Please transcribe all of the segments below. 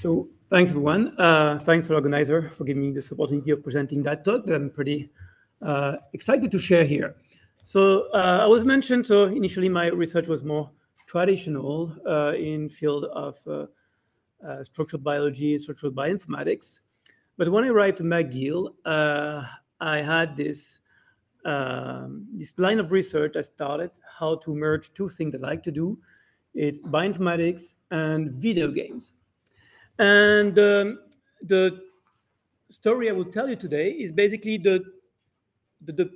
So thanks, everyone. Uh, thanks to the organizer for giving me this opportunity of presenting that talk that I'm pretty uh, excited to share here. So uh, I was mentioned, so initially my research was more traditional uh, in field of uh, uh, structural biology, structural bioinformatics. But when I arrived at McGill, I had this um, this line of research I started how to merge two things that I like to do. It's bioinformatics and video games. And um, the story I will tell you today is basically the the, the,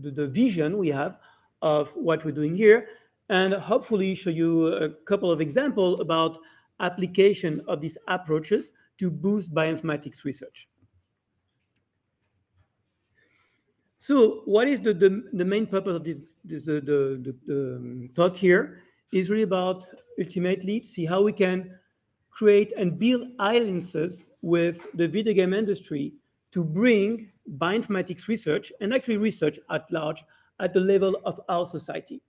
the, the, vision we have of what we're doing here, and hopefully show you a couple of examples about application of these approaches to boost bioinformatics research. So what is the, the, the main purpose of this, this the, the, the um, talk here is really about ultimately to see how we can create and build alliances with the video game industry to bring bioinformatics research and actually research at large at the level of our society.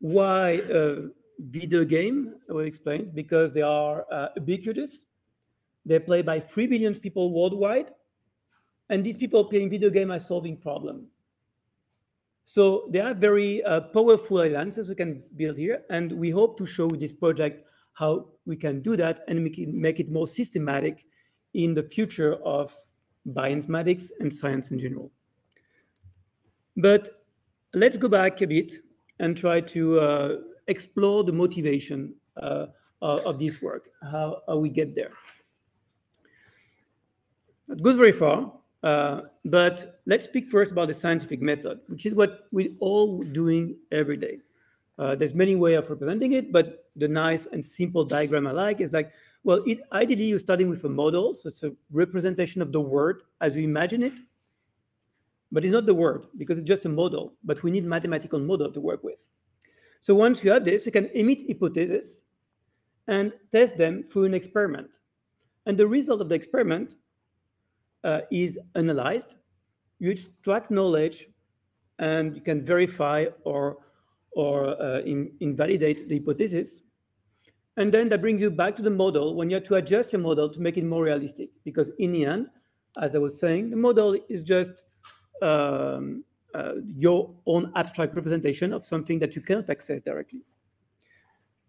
Why uh, video game? I will explain. Because they are uh, ubiquitous. They're played by 3 billion people worldwide. And these people playing video game are solving problems. So they are very uh, powerful alliances we can build here. And we hope to show this project how we can do that and make it, make it more systematic in the future of bioinformatics and science in general. But let's go back a bit and try to uh, explore the motivation uh, of this work, how, how, we get there. It goes very far, uh, but let's speak first about the scientific method, which is what we're all doing every day. Uh, there's many ways of representing it, but the nice and simple diagram I like is like, well, it, ideally you're starting with a model, so it's a representation of the word as you imagine it, but it's not the word because it's just a model, but we need mathematical model to work with. So once you have this, you can emit hypotheses and test them through an experiment. And the result of the experiment uh, is analyzed. You extract knowledge and you can verify or or uh, in, invalidate the hypothesis. And then that brings you back to the model when you have to adjust your model to make it more realistic. Because in the end, as I was saying, the model is just um, uh, your own abstract representation of something that you cannot access directly.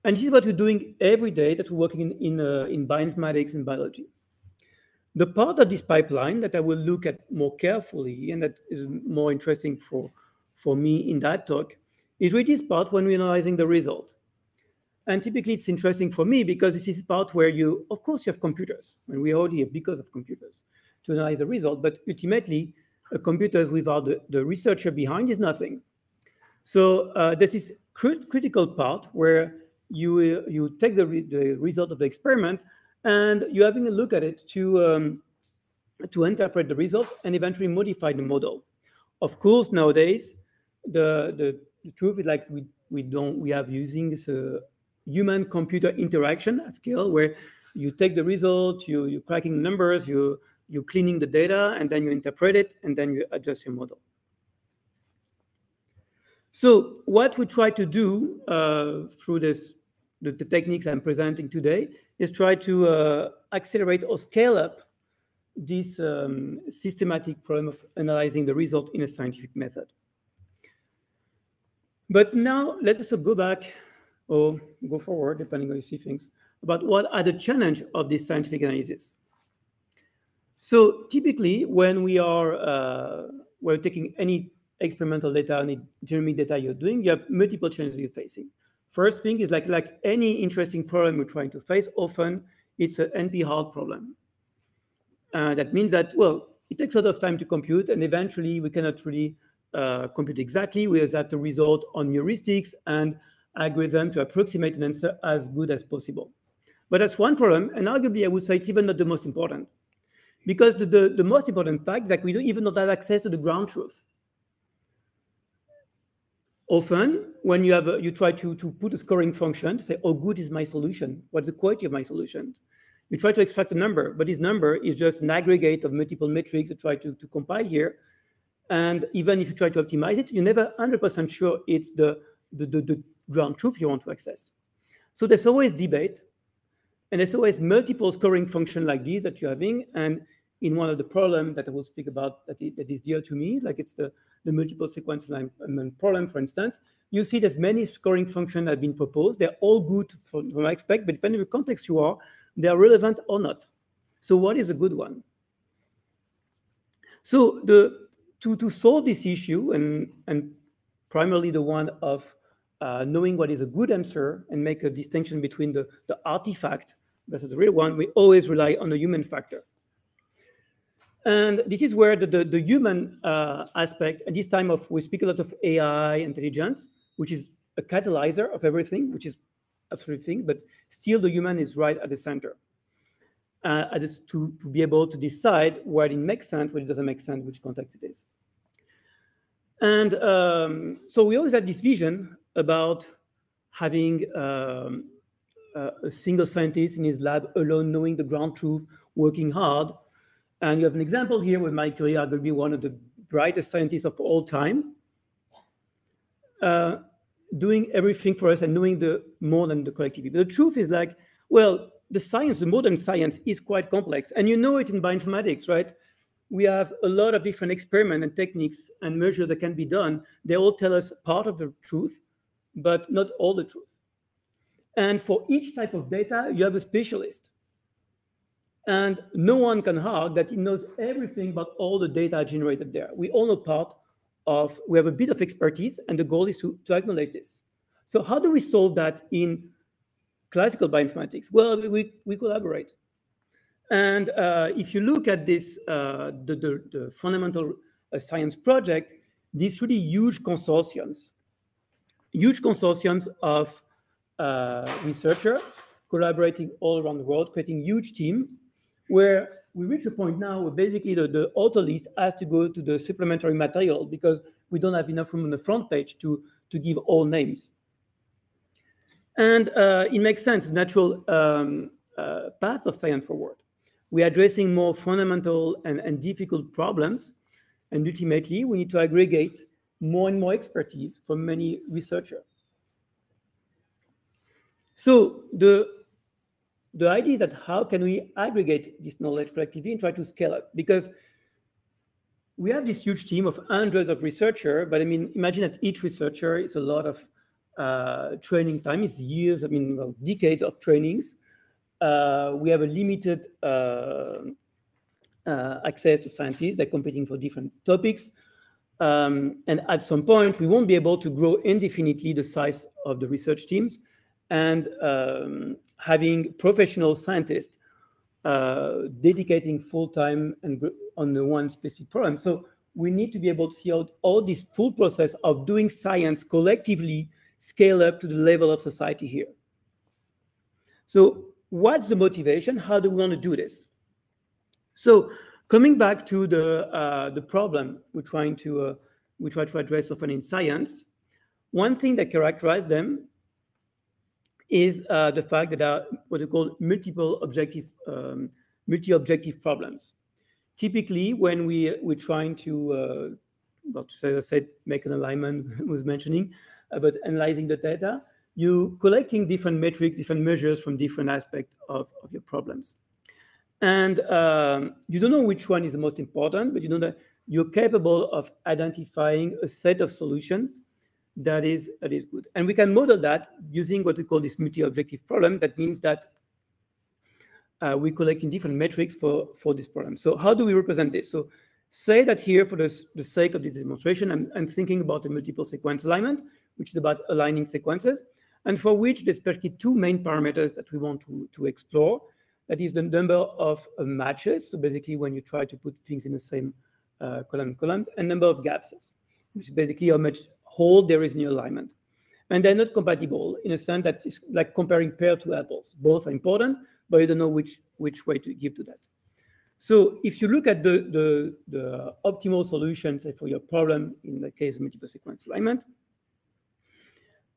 And this is what we're doing every day that we're working in, in, uh, in bioinformatics and biology. The part of this pipeline that I will look at more carefully and that is more interesting for, for me in that talk is really this part when we're analyzing the result. And typically it's interesting for me because this is part where you, of course, you have computers, and we already here because of computers to analyze the result, but ultimately, a computers without the, the researcher behind is nothing. So uh, this is crit critical part where you you take the, re the result of the experiment and you're having a look at it to um, to interpret the result and eventually modify the model. Of course, nowadays the the the truth is like we we don't we have using this uh, human computer interaction at scale where you take the result you you're cracking numbers you you're cleaning the data and then you interpret it and then you adjust your model. So what we try to do uh, through this the, the, techniques i'm presenting today is try to uh, accelerate or scale up this um, systematic problem of analyzing the result in a scientific method but now let us go back or go forward, depending on how you see things, about what are the challenge of this scientific analysis. So typically, when we are uh, we're taking any experimental data, any genomic data you're doing, you have multiple challenges you're facing. First thing is like like any interesting problem you're trying to face, often it's an NP hard problem. Uh, that means that well, it takes a lot of time to compute, and eventually we cannot really uh, compute exactly. We have to result on heuristics and algorithm to approximate an answer as good as possible. But that's one problem, and arguably I would say it's even not the most important. Because the, the, the most important fact is that we don't even not have access to the ground truth. Often, when you have a, you try to, to put a scoring function to say, oh, good is my solution, what's the quality of my solution? You try to extract a number, but this number is just an aggregate of multiple metrics to try to, to compile here. And even if you try to optimize it, you're never 100% sure it's the, the, the, the ground truth you want to access. So there's always debate. And there's always multiple scoring function like these that you're having. And in one of the problems that I will speak about that is, that is dear to me, like it's the, the multiple sequence alignment problem, for instance, you see there's many scoring functions that have been proposed. They're all good from, from my expect, but depending on the context you are, they are relevant or not. So what is a good one? So the to, to solve this issue and, and primarily the one of uh, knowing what is a good answer and make a distinction between the, the artifact versus the real one, we always rely on the human factor. And this is where the, the, the human uh, aspect, at this time of, we speak a lot of AI intelligence, which is a catalyzer of everything, which is absolute thing, but still the human is right at the center. Uh, to, to be able to decide where it makes sense, where it doesn't make sense, which context it is. And um, so we always had this vision about having um, a single scientist in his lab alone, knowing the ground truth, working hard. And you have an example here where Marie Curie are going to be one of the brightest scientists of all time, uh, doing everything for us and knowing the more than the collective. But the truth is like, well, the science, the modern science is quite complex. And you know it in bioinformatics, right? We have a lot of different experiments and techniques and measures that can be done. They all tell us part of the truth, but not all the truth. And for each type of data, you have a specialist. And no one can argue that he knows everything about all the data generated there. We all know part of, we have a bit of expertise, and the goal is to, to acknowledge this. So how do we solve that in classical bioinformatics? Well, we, we collaborate. And uh, if you look at this, uh, the, the, the, fundamental uh, science project, these really huge consortiums huge consortiums of uh, researchers collaborating all around the world, creating huge team, where we reach a point now where basically the, the author list has to go to the supplementary material because we don't have enough room on the front page to, to give all names. And uh, it makes sense, natural um, uh, path of science forward. We are addressing more fundamental and, and difficult problems. And ultimately, we need to aggregate more and more expertise from many researchers. So the, the idea is that how can we aggregate this knowledge collectively and try to scale up? Because we have this huge team of hundreds of researchers, but I mean, imagine that each researcher is a lot of uh, training time, is years, I mean, well, decades of trainings. Uh, we have a limited uh, uh access to scientists, they're competing for different topics. Um, and at some point, we won't be able to grow indefinitely the size of the research teams. And um, having professional scientists dedicating full time and on the one specific problem. So we need to be able to see out all this full process of doing science collectively scale up to the level of society here. So what's the motivation? How do we want to do this? So Coming back to the uh, the problem we're trying to uh, we try to address often in science, one thing that characterizes them is uh, the fact that are what we call multiple objective um, multi-objective problems. Typically, when we we're trying to uh, well, as I said, make an alignment was mentioning, about analyzing the data, you collecting different metrics, different measures from different aspects of, of your problems. And um, you don't know which one is the most important, but you know that you're capable of identifying a set of solutions that is that is good. And we can model that using what we call this multi-objective problem. That means that uh, we're collecting different metrics for, for this problem. So how do we represent this? So say that here, for the, the sake of this demonstration, I'm, I'm thinking about a multiple sequence alignment, which is about aligning sequences, and for which there's basically two main parameters that we want to, to explore. That is the number of uh, matches. So basically, when you try to put things in the same uh, column, column, and number of gaps, which is basically how much hole there is in your alignment. And they're not compatible in a sense that it's like comparing pear to apples. Both are important, but you don't know which which way to give to that. So if you look at the, the, the optimal solution say, for your problem, in the case of multiple sequence alignment,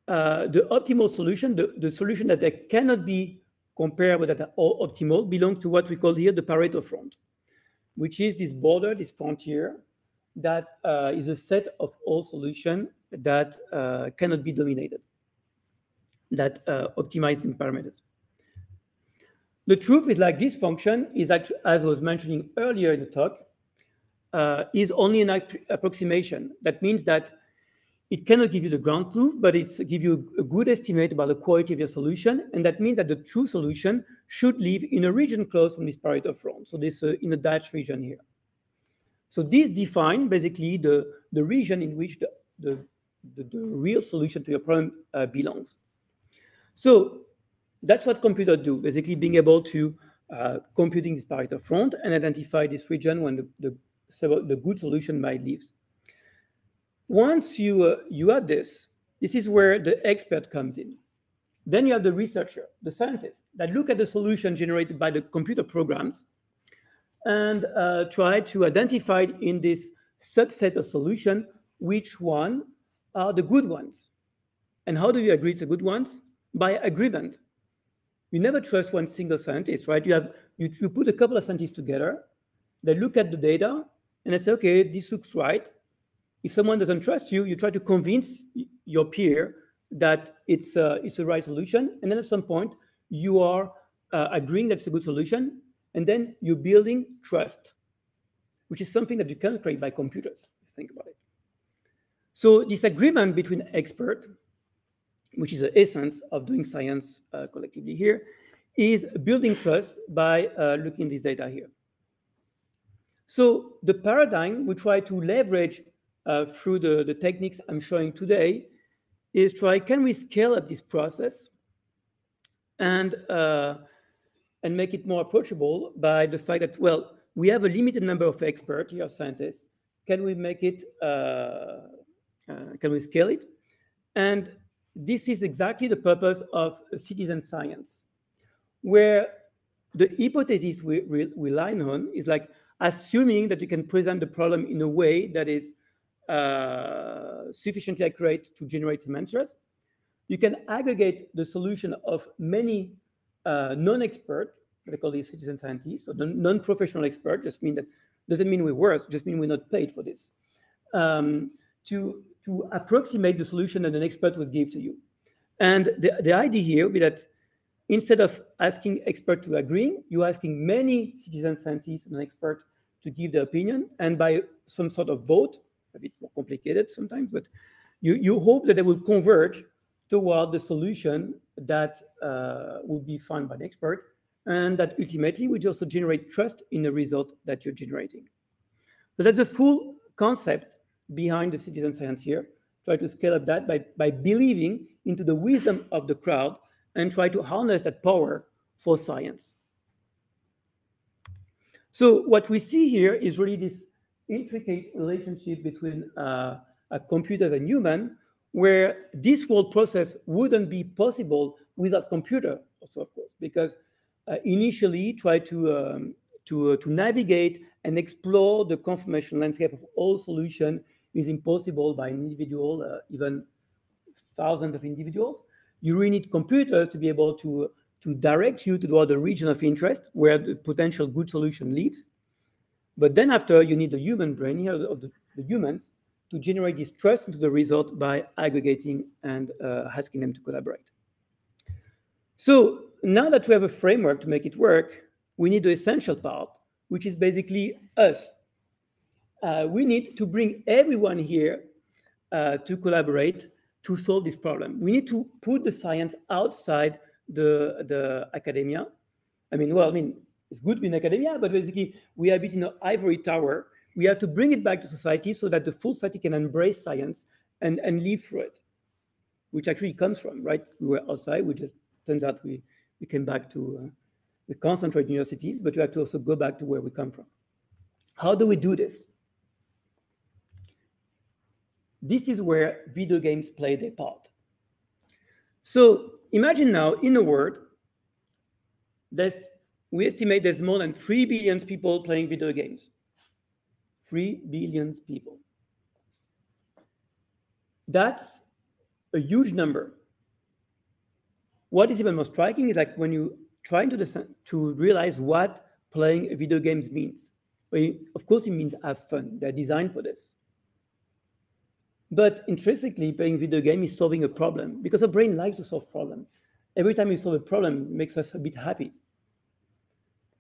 uh, the optimal solution, the, the solution that cannot be compared with that are all optimal belongs to what we call here the Pareto front, which is this border, this frontier, that uh, is a set of all solutions that uh, cannot be dominated, that uh, optimizing parameters. The truth is like this function is that, as I was mentioning earlier in the talk, uh, is only an approximation. That means that it cannot give you the ground truth, but it's give you a good estimate about the quality of your solution. And that means that the true solution should live in a region close from this Pareto front. So this uh, in the Dutch region here. So this define basically the, the region in which the, the, the, the real solution to your problem uh, belongs. So that's what computers do, basically being able to uh, computing this Pareto front and identify this region when the, the, the good solution might live. Once you, uh, you have this, this is where the expert comes in. Then you have the researcher, the scientist, that look at the solution generated by the computer programs and uh, try to identify in this subset of solution which one are the good ones. And how do you agree it's the good ones? By agreement. You never trust one single scientist, right? You have you, you put a couple of scientists together, they look at the data, and they say, okay, this looks right. If someone doesn't trust you, you try to convince your peer that it's uh, it's the right solution, and then at some point you are uh, agreeing that's a good solution, and then you're building trust, which is something that you can't create by computers. Think about it. So this agreement between expert, which is the essence of doing science uh, collectively here, is building trust by uh, looking at this data here. So the paradigm we try to leverage uh, through the, the techniques I'm showing today is try, can we scale up this process and, uh, and make it more approachable by the fact that, well, we have a limited number of experts here, scientists. Can we make it, uh, uh, can we scale it? And this is exactly the purpose of citizen science, where the hypothesis we, we rely on is like assuming that you can present the problem in a way that is uh, sufficiently accurate to generate some answers. You can aggregate the solution of many uh, non-expert, they call these citizen scientists, so the non-professional expert, just mean that doesn't mean we're worse, just mean we're not paid for this. Um, to, to approximate the solution that an expert would give to you. And the, the idea here would be that instead of asking expert to agree, you're asking many citizen scientists and an expert to give their opinion, and by some sort of vote, a bit more complicated sometimes, but you, you hope that they will converge toward the solution that uh, will be found by an expert and that ultimately would also generate trust in the result that you're generating. So that's the full concept behind the citizen science here. Try to scale up that by, by believing into the wisdom of the crowd and try to harness that power for science. So what we see here is really this intricate relationship between uh, computers and human, where this whole process wouldn't be possible without computer, also of course, because uh, initially try to um, to uh, to navigate and explore the confirmation landscape of all solution is impossible by an individual, uh, even thousands of individuals. You really need computers to be able to to direct you to the region of interest where the potential good solution lives but then after, you need the human brain here of the, the humans to generate this trust into the result by aggregating and uh, asking them to collaborate. So now that we have a framework to make it work, we need the essential part, which is basically us. Uh, we need to bring everyone here uh, to collaborate to solve this problem. We need to put the science outside the, the academia. I mean, well, I mean, it's good in academia, but basically we are a bit in an ivory tower. We have to bring it back to society so that the full society can embrace science and, and live through it, which actually comes from, right? We were outside, we just, turns out we, we came back to, uh, we concentrate universities, but we have to also go back to where we come from. How do we do this? This is where video games play their part. So imagine now in a world, there's we estimate there's more than 3 billion people playing video games. 3 billion people. That's a huge number. What is even more striking is like when you try to, to realize what playing video games means. Well, of course, it means have fun. They're designed for this. But intrinsically, playing video game is solving a problem because our brain likes to solve problems. Every time you solve a problem, it makes us a bit happy.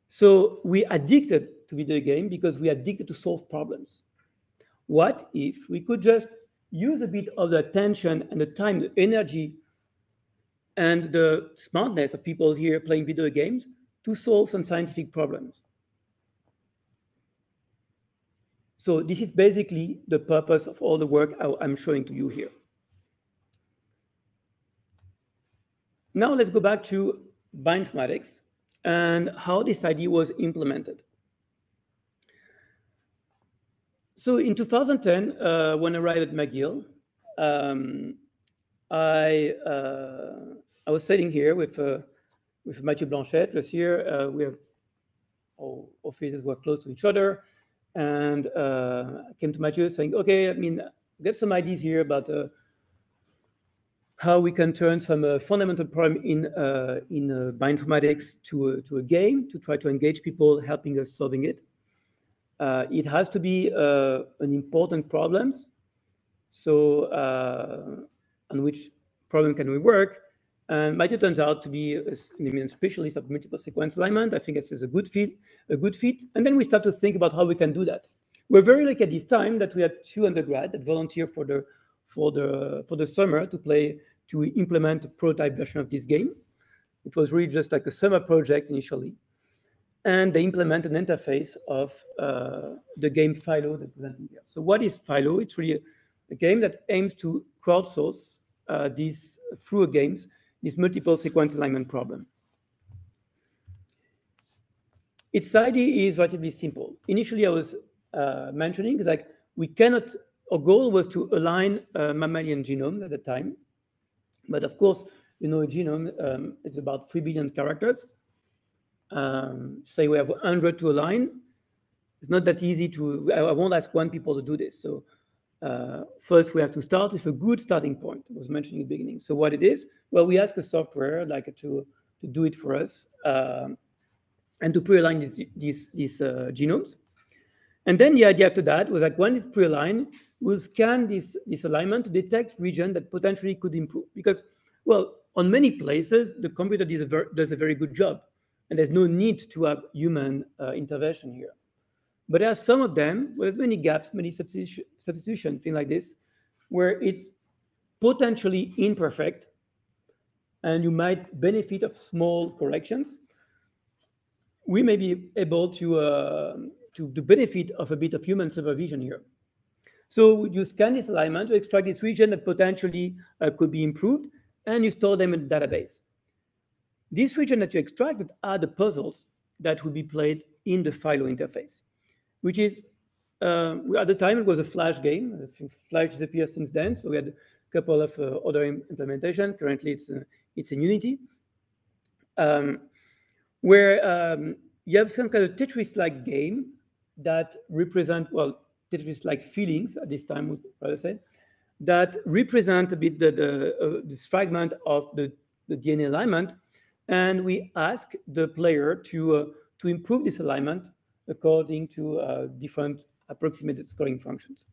So we addicted to video game because we are addicted to solve problems. What if we could just use a bit of the attention and the time, the energy, and the smartness of people here playing video games to solve some scientific problems? So this is basically the purpose of all the work I'm showing to you here. Now let's go back to bioinformatics and how this idea was implemented. So in 2010, uh, when I arrived at McGill, um, I uh, I was sitting here with uh, with Mathieu Blanchette just here. Uh, we have all offices were close to each other, and uh, I came to Mathieu saying, "Okay, I mean, get some ideas here about." How we can turn some uh, fundamental problem in uh, in uh, bioinformatics to a, to a game to try to engage people helping us solving it. Uh, it has to be uh, an important problems. So uh, on which problem can we work? And Mathieu turns out to be a, a specialist of multiple sequence alignment. I think it's a good fit, a good fit. And then we start to think about how we can do that. We're very lucky at this time that we had two undergrad that volunteer for the for the for the summer to play to implement a prototype version of this game. It was really just like a summer project initially, and they implement an interface of uh, the game Phylo. So what is Phylo? It's really a, a game that aims to crowdsource uh, these through games this multiple sequence alignment problem. Its idea is relatively simple. Initially, I was uh, mentioning like we cannot our goal was to align a mammalian genome at the time. But of course, you know, a genome um, is about 3 billion characters. Um, say we have 100 to align. It's not that easy to, I, I won't ask one people to do this. So uh, first we have to start with a good starting point, I was mentioning in the beginning. So what it is, well, we ask a software like to, to do it for us um, and to pre-align these, these, these uh, genomes. And then the idea after that was like when it's pre-aligned, we'll scan this, this alignment to detect region that potentially could improve. Because, well, on many places, the computer does a, ver- does a very good job. And there's no need to have human uh, intervention here. But there are some of them where there's many gaps, many substitution, substitution, things like this, where it's potentially imperfect and you might benefit of small corrections. We may be able to, uh, to the benefit of a bit of human supervision here. So you scan this alignment to extract this region that potentially uh, could be improved, and you store them in the database. This region that you extracted are the puzzles that will be played in the Phylo interface, which is, uh, at the time, it was a Flash game. I think Flash disappeared since then, so we had a couple of uh, other implementation. Currently, it's, uh, it's in Unity, um, where um, you have some kind of Tetris-like game that represent, well, Tetris-like feelings at this time, would rather say, that represent a bit the, the uh, this fragment of the, the DNA alignment, and we ask the player to uh, to improve this alignment according to uh, different approximated scoring functions.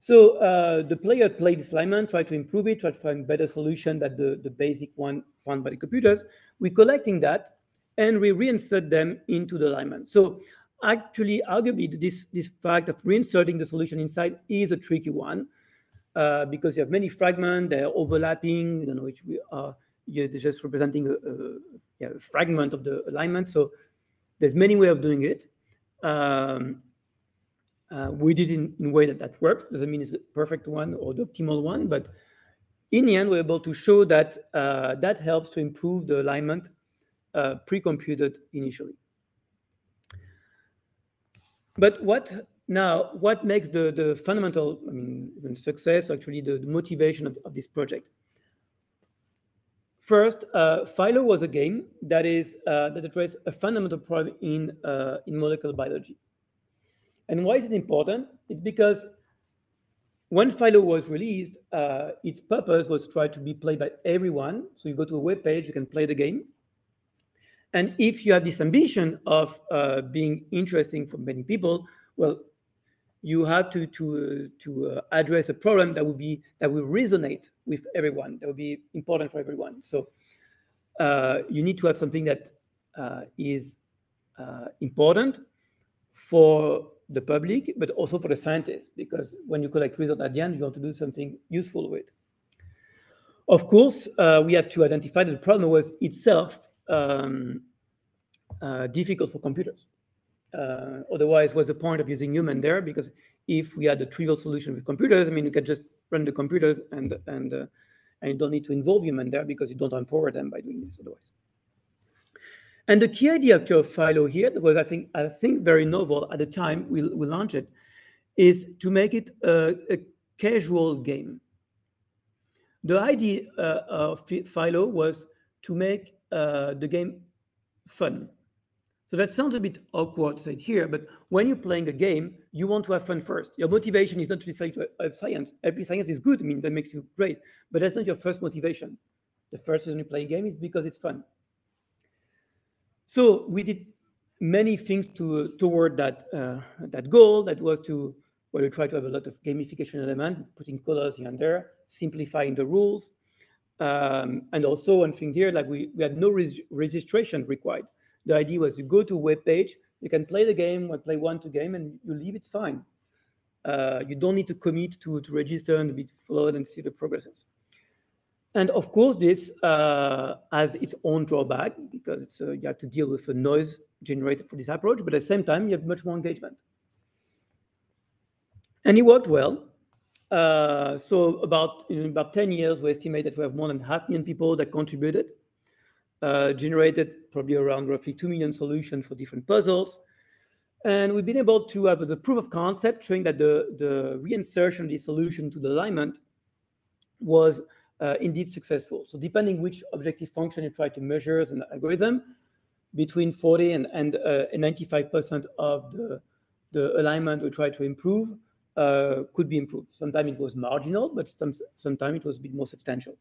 So uh, the player played this alignment, tried to improve it, tried to find better solution than the, the basic one found by the computers. We're collecting that and we reinsert them into the alignment. So actually, arguably, this, this fact of reinserting the solution inside is a tricky one uh, because you have many fragments, they're overlapping, you don't know which we are, you're just representing a, a, yeah, a, fragment of the alignment. So there's many ways of doing it. Um, uh, we did it in, in a way that that works. Doesn't mean it's the perfect one or the optimal one, but in the end, we're able to show that uh, that helps to improve the alignment uh, pre-computed initially. But what now, what makes the, the fundamental I mean, success, actually the, the motivation of, of, this project? First, uh, Phylo was a game that is uh, that addresses a fundamental problem in, uh, in molecular biology. And why is it important? It's because when Phylo was released, uh, its purpose was try to be played by everyone. So you go to a web page, you can play the game. And if you have this ambition of uh, being interesting for many people, well, you have to to uh, to uh, address a problem that will be that will resonate with everyone. That will be important for everyone. So uh, you need to have something that uh, is uh, important for the public, but also for the scientists, because when you collect results at the end, you want to do something useful with. Of course, we had to identify that the problem was itself um, uh, difficult for computers. Uh, otherwise, what's the point of using human there? Because if we had a trivial solution with computers, I mean, you can just run the computers and and uh, and you don't need to involve human there because you don't empower them by doing this otherwise. And the key idea of Phylo here that was, I think, I think very novel at the time we, we launched it, is to make it a, a casual game. The idea uh, of Phylo was to make uh, the game fun. So that sounds a bit awkward said here, but when you're playing a game, you want to have fun first. Your motivation is not necessarily to have science. Every science is good, I mean, that makes you great, but that's not your first motivation. The first reason you play a game is because it's fun. So we did many things to toward that uh, that goal. That was to where we try to have a lot of gamification element, putting colors here and there, simplifying the rules, um, and also one thing here, like we, we had no res registration required. The idea was you go to a web page, you can play the game or play one to game, and you leave it fine. Uh, you don't need to commit to to register and be followed and see the progresses. And of course, this uh, has its own drawback because uh, you have to deal with the noise generated for this approach, but at the same time, you have much more engagement. And it worked well. Uh, so about in about 10 years, we estimate that we have more than half million people that contributed, uh, generated probably around roughly 2 million solutions for different puzzles. And we've been able to have the proof of concept showing that the, the reinsertion of the solution to the alignment was uh, indeed successful. So depending which objective function you try to measure as an algorithm, between 40 and, and, uh, 95% of the, the alignment we try to improve uh, could be improved. Sometimes it was marginal, but sometimes it was a bit more substantial.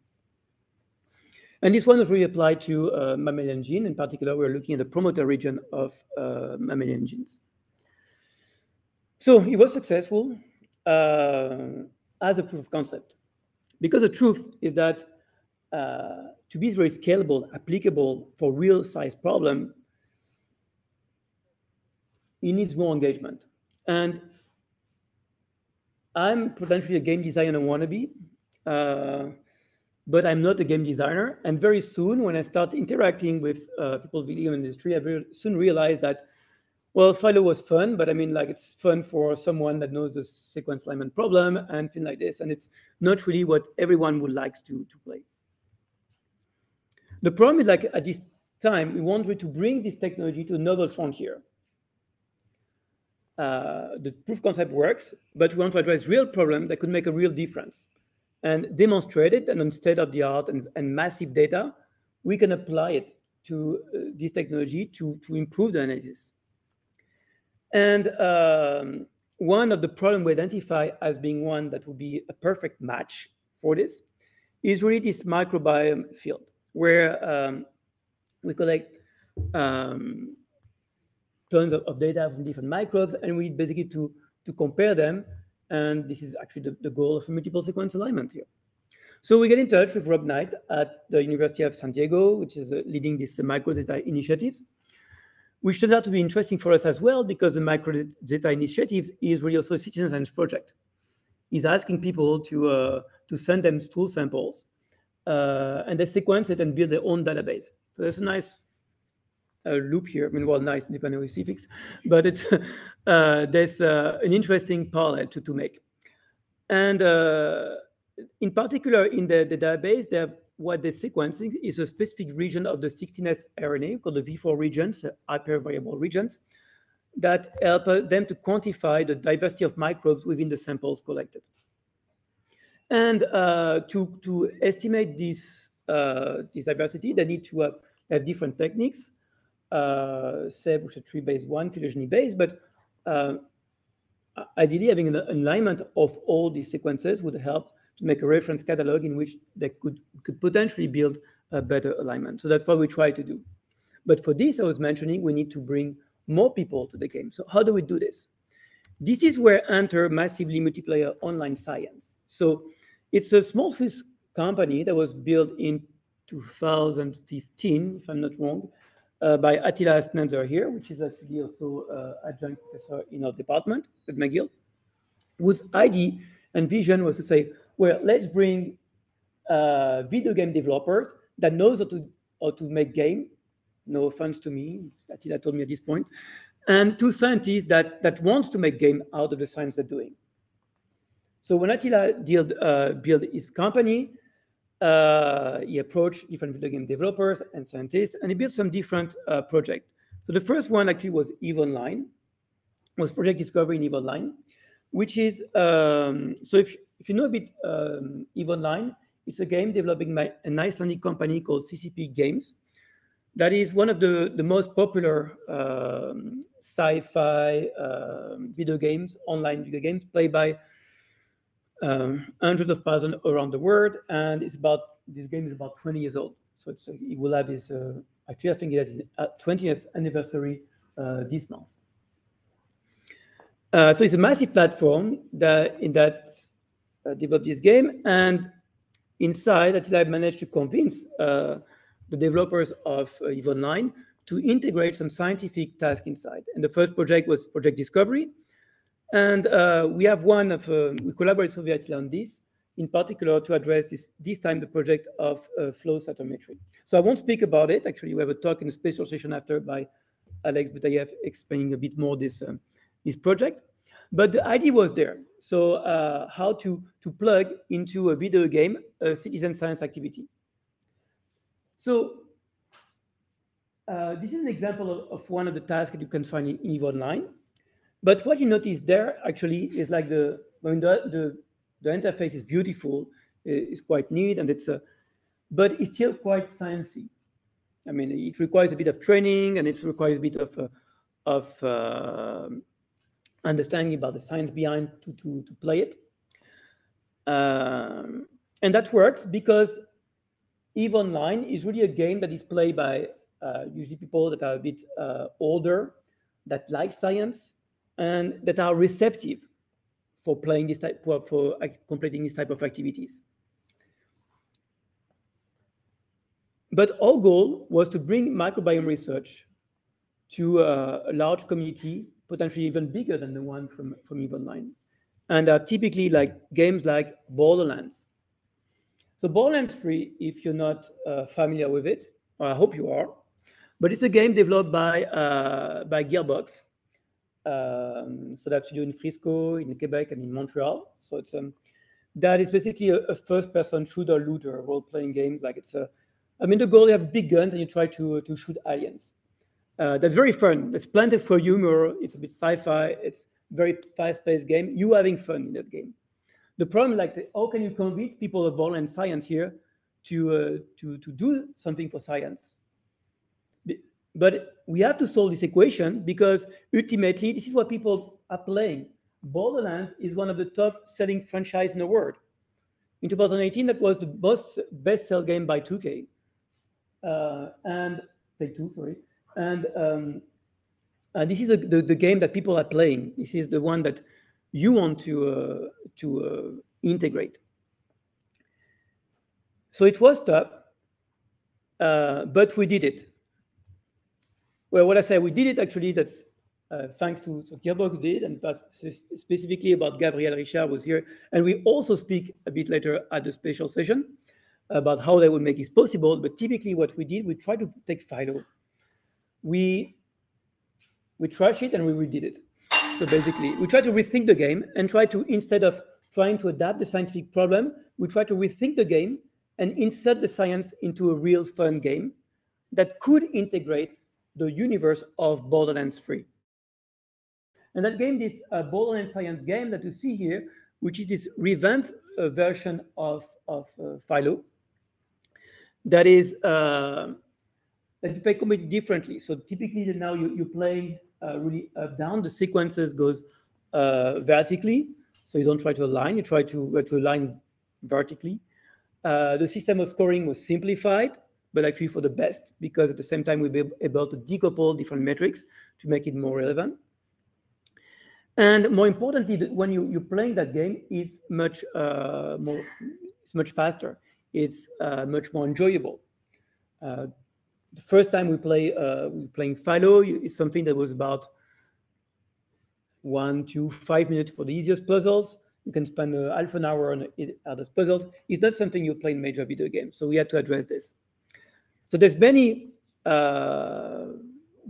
And this one was really applied to uh, mammalian gene. In particular, we're looking at the promoter region of uh, mammalian genes. So it was successful uh, as a proof of concept. Because the truth is that uh, to be very scalable, applicable for real size problem, it needs more engagement. And I'm potentially a game designer wannabe, uh, but I'm not a game designer. And very soon, when I start interacting with uh, people in the game industry, I very soon realized that well, Phylo was fun, but I mean, like it's fun for someone that knows the sequence alignment problem and things like this. And it's not really what everyone would like to, to play. The problem is like at this time, we wanted to bring this technology to a novel frontier. Uh, the proof concept works, but we want to address real problems that could make a real difference and demonstrate it. And on state of the art and, and massive data, we can apply it to uh, this technology to, to improve the analysis. And um, one of the problems we identify as being one that would be a perfect match for this is really this microbiome field, where um, we collect um, tons of, of, data from different microbes, and we need basically to to compare them. And this is actually the, the goal of a multiple sequence alignment here. So we get in touch with Rob Knight at the University of San Diego, which is uh, leading this uh, Microsetta initiatives which turned out to be interesting for us as well because the Microsetta initiatives is really also a citizen science project. He's asking people to uh, to send them stool samples, uh, and they sequence it and build their own database. So there's a nice loop here. I mean, well, nice depending on CFIX, but it's uh, there's uh, an interesting parallel to to make, and uh, in particular in the, the database, they have what they're sequencing is a specific region of the 16S RNA called the V4 regions, hypervariable regions, that help them to quantify the diversity of microbes within the samples collected. And uh, to, to estimate this, uh, this diversity, they need to have different techniques, uh, SEPP, which is tree-based one, phylogeny-based, but uh, ideally having an alignment of all these sequences would help to make a reference catalog in which they could, could potentially build a better alignment. So that's what we try to do. But for this, I was mentioning, we need to bring more people to the game. So how do we do this? This is where enter massively multiplayer online science. So it's a small Swiss company that was built in 2015, if I'm not wrong, uh, by Attila Szantner here, which is actually also uh, adjunct professor in our department at McGill, whose idea and vision was to say, well, let's bring uh, video game developers that knows how to how to make game. No offense to me, Attila told me at this point, and two scientists that that wants to make game out of the science they're doing. So when Attila built, uh, built his company, uh, he approached different video game developers and scientists, and he built some different uh, projects. So the first one actually was EVE Online, was Project Discovery in EVE Online, which is um, so if if you know a bit um, EVE Online, it's a game developed by an Icelandic company called CCP Games. That is one of the, the most popular um, sci-fi uh, video games, online video games, played by um, hundreds of thousands around the world. And it's about this game is about 20 years old, so it's, it will have his uh, actually I think it has his 20th uh, anniversary uh, this month. Uh, so it's a massive platform that in that uh, developed this game, and inside Attila managed to convince uh, the developers of uh, EVE Online to integrate some scientific task inside. And the first project was Project Discovery. And uh, we have one of, uh, we collaborate with Attila on this, in particular to address this, this time the project of uh, flow cytometry. So I won't speak about it. Actually, we have a talk in a special session after by Alex Butyaev explaining a bit more this, um, this project. But the idea was there. So uh, how to, to plug into a video game a citizen science activity. So uh, this is an example of, of, one of the tasks that you can find in EVE Online. But what you notice there actually is like the, when the, the, the interface is beautiful, it's quite neat, and it's a, but it's still quite sciencey. I mean, it requires a bit of training, and it requires a bit of, uh, of uh, understanding about the science behind to, to, to play it. Um, and that works because EVE Online is really a game that is played by uh, usually people that are a bit uh, older, that like science, and that are receptive for playing this type, for, for completing this type of activities. But our goal was to bring microbiome research to a large community potentially even bigger than the one from, from EVE Online. And are typically like games like Borderlands. So Borderlands 3, if you're not uh, familiar with it, I hope you are, but it's a game developed by, uh, by Gearbox. Um, so that's you in Frisco, in Quebec, and in Montreal. So it's um, that is basically a, a first-person shooter looter role-playing game. Like it's a, I mean, the goal you have big guns and you try to to shoot aliens. Uh, that's very fun. It's plenty for humor. It's a bit sci-fi. It's very fast-paced game. You having fun in that game. The problem, like, the, how can you convince people of and science here to uh, to to do something for science? But we have to solve this equation because ultimately, this is what people are playing. Borderlands is one of the top-selling franchise in the world. In 2018, that was the best best-sell game by 2K, uh, and Take Two, sorry. And um, uh, this is a, the, the game that people are playing. This is the one that you want to, uh, to uh, integrate. So it was tough, uh, but we did it. Well, what I say, we did it actually, that's uh, thanks to, to Gearbox did, and specifically about Gabriel Richard was here. And we also speak a bit later at the special session about how they would make this possible. But typically what we did, we tried to take Phylo we we trash it and we redid it. So basically, we try to rethink the game and try to instead of trying to adapt the scientific problem, we try to rethink the game and insert the science into a real fun game that could integrate the universe of Borderlands 3. And that game, this uh, Borderlands science game that you see here, which is this revamped uh, version of, of uh, Phylo, that is uh, that you play completely differently. So typically now you, you play uh, really up down. The sequences goes uh, vertically. So you don't try to align, you try to, uh, to align vertically. The system of scoring was simplified, but actually for the best, because at the same time we'll be able to decouple different metrics to make it more relevant. And more importantly, when you, you're playing that game, it's much uh, more, it's much faster. It's uh, much more enjoyable the first time we play uh, we playing Phylo is something that was about one to five minutes for the easiest puzzles. You can spend uh, half an hour on other puzzles. It's not something you play in major video games, so we had to address this. So there's many uh,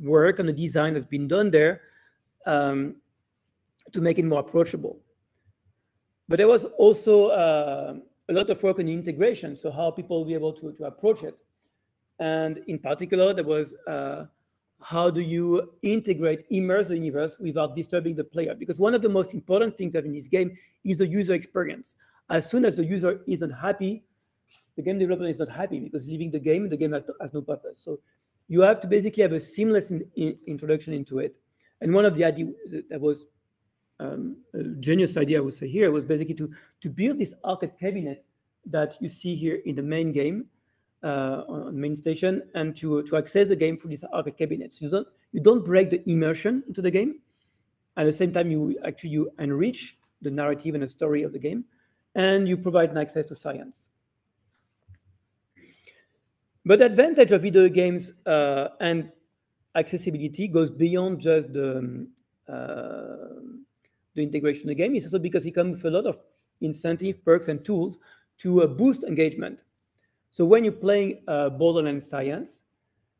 work on the design that's been done there um, to make it more approachable. But there was also uh, a lot of work on integration, so how people will be able to, to approach it. And in particular, there was uh, how do you integrate, immerse the universe without disturbing the player? Because one of the most important things in this game is the user experience. As soon as the user isn't happy, the game developer is not happy because leaving the game, the game has, no purpose. So you have to basically have a seamless in, in, introduction into it. And one of the ideas that was um, a genius idea, I would say here, was basically to, to build this arcade cabinet that you see here in the main game, uh, on main station, and to, to access the game through these arcade cabinets. You don't, you don't break the immersion into the game. At the same time, you actually you enrich the narrative and the story of the game, and you provide an access to science. But advantage of video games uh, and accessibility goes beyond just the, um, uh, the integration of the game. It's also because it comes with a lot of incentive, perks, and tools to uh, boost engagement. So when you're playing uh, Borderlands Science,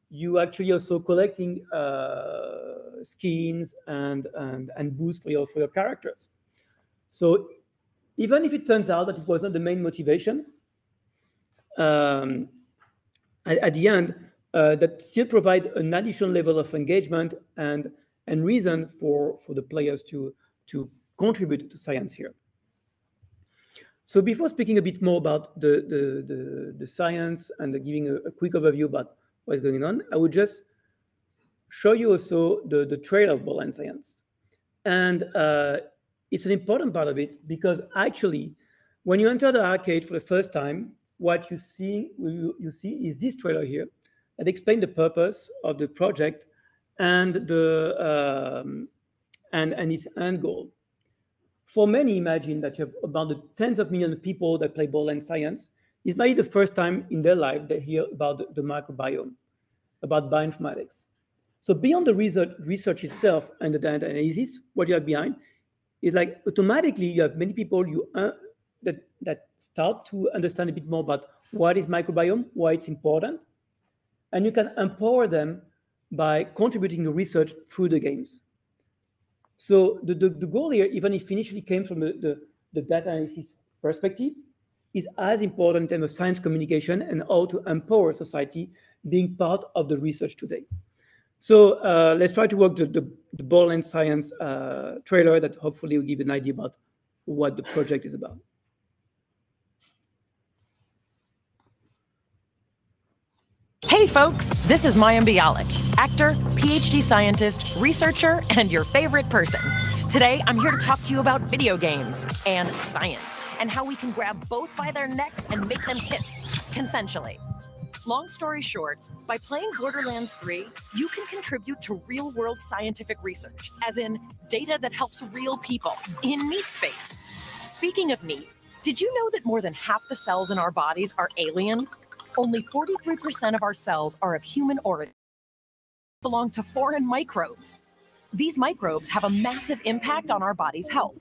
you actually also collecting uh, skins and, and, and boosts for your, for your characters. So even if it turns out that it was not the main motivation, um, at, at the end, uh, that still provide an additional level of engagement and and reason for for the players to to contribute to science here. So before speaking a bit more about the the, the, the science and the giving a, a, quick overview about what's going on, I would just show you also the, the trail of Borderlands Science. And uh, it's an important part of it because actually, when you enter the arcade for the first time, what you see you, see is this trailer here that explains the purpose of the project and the um, and and its end goal. For many, imagine that you have about the tens of millions of people that play Borderlands Science. It's maybe the first time in their life they hear about the, the microbiome, about bioinformatics. So beyond the research, research itself and the data analysis, what you have behind is like automatically you have many people you uh, that that start to understand a bit more about what is microbiome, why it's important, and you can empower them by contributing to research through the games. So the, the, the goal here, even if initially came from the, the, the data analysis perspective, is as important in terms of science communication and how to empower society being part of the research today. So uh, let's try to work the, the, the Borderlands Science uh, trailer that hopefully will give an idea about what the project is about. Folks, this is Mayim Bialik, actor, PhD scientist, researcher, and your favorite person. Today, I'm here to talk to you about video games and science and how we can grab both by their necks and make them kiss consensually. Long story short, by playing Borderlands 3, you can contribute to real world scientific research, as in data that helps real people in meat space. Speaking of meat, did you know that more than half the cells in our bodies are alien? Only 43% of our cells are of human origin, belong to foreign microbes. These microbes have a massive impact on our body's health.